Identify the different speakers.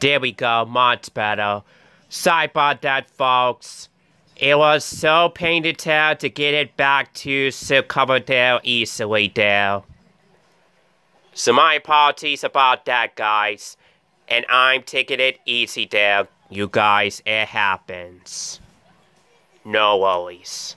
Speaker 1: There we go, much better. Sorry about that, folks. It was so pain to tell to get it back to Silverdale easily there. So my apologies about that, guys. And I'm taking it easy there. You guys, it happens. No worries.